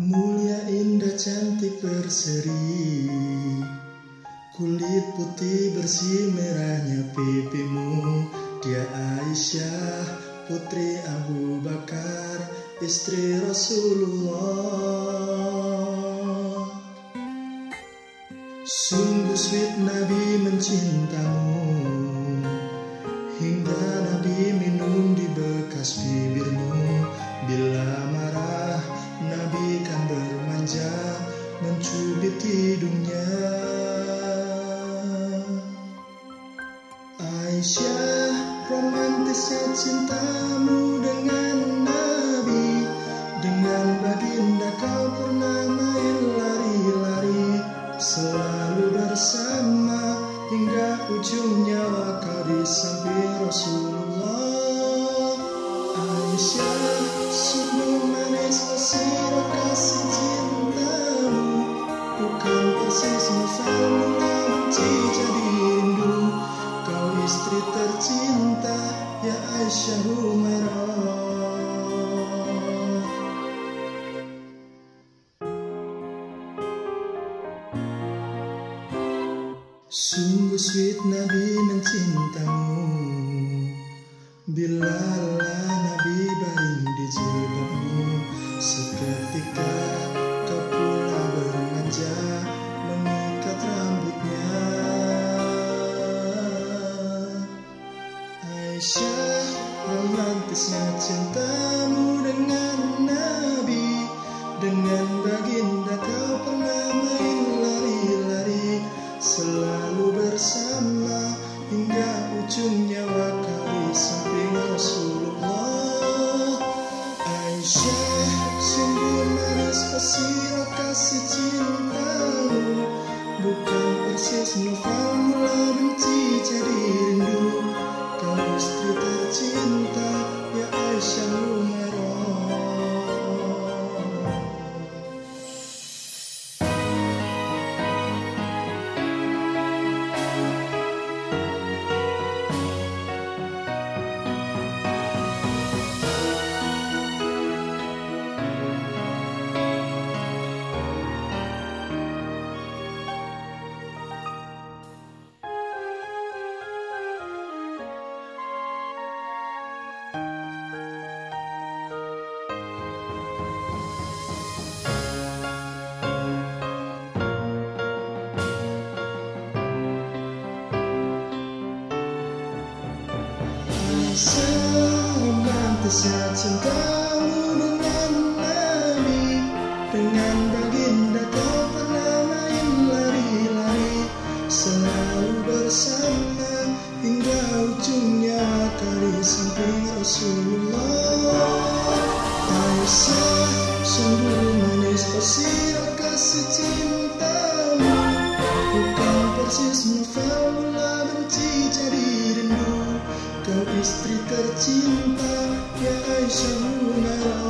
Mulia indah cantik berseri. Kulit putih bersih merahnya pipimu. Dia Aisyah putri Abu Bakar Istri Rasulullah. Sungguh sweet Nabi mencintamu Aisyah romantisnya cintamu dengan Nabi. Dengan baginda kau pernah main lari-lari Selalu bersama hingga ujung nyawa kau di samping Rasulullah tercinta ya Aisyah Humairah Sungguh sweet Nabi mencintamu. Bila Nabi baring di jilbabmu Seketika romantisnya cintamu dengan Nabi Dengan baginda kau pernah Seromantisnya cintamu dengan Nabi Dengan baginda kau pernah main lari-lari. Selalu bersama hingga ujungnya kali samping Rasulullah. Aisyah sungguh manis pesira kasih cintamu. Bukan persis novel istri tercinta ya Aisyah